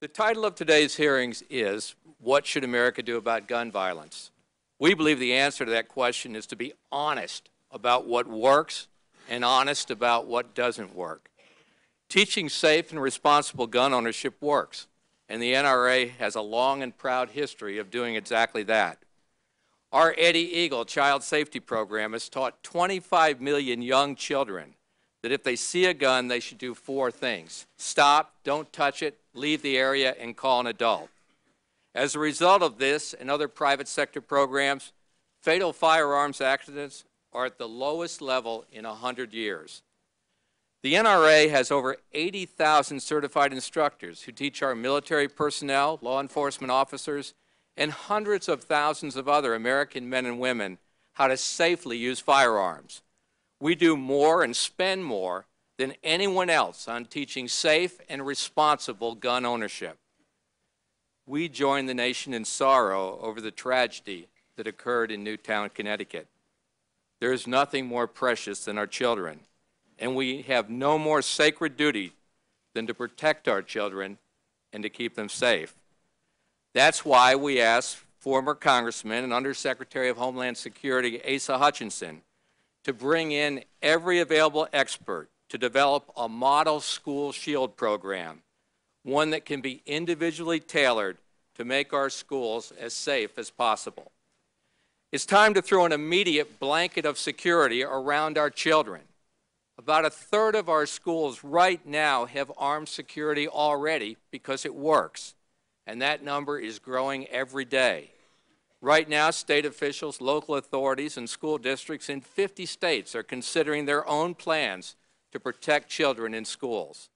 The title of today's hearings is What Should America Do About Gun Violence? We believe the answer to that question is to be honest about what works and honest about what doesn't work. Teaching safe and responsible gun ownership works, and the NRA has a long and proud history of doing exactly that. Our Eddie Eagle Child Safety Program has taught 25 million young children that if they see a gun, they should do four things stop, don't touch it, leave the area, and call an adult. As a result of this and other private sector programs, fatal firearms accidents are at the lowest level in 100 years. The NRA has over 80,000 certified instructors who teach our military personnel, law enforcement officers, and hundreds of thousands of other American men and women how to safely use firearms. We do more and spend more than anyone else on teaching safe and responsible gun ownership. We join the nation in sorrow over the tragedy that occurred in Newtown, Connecticut. There is nothing more precious than our children, and we have no more sacred duty than to protect our children and to keep them safe. That's why we asked former Congressman and Undersecretary of Homeland Security Asa Hutchinson to bring in every available expert to develop a model school shield program, one that can be individually tailored to make our schools as safe as possible. It's time to throw an immediate blanket of security around our children. About a third of our schools right now have armed security already because it works, and that number is growing every day. Right now, state officials, local authorities, and school districts in 50 states are considering their own plans to protect children in schools.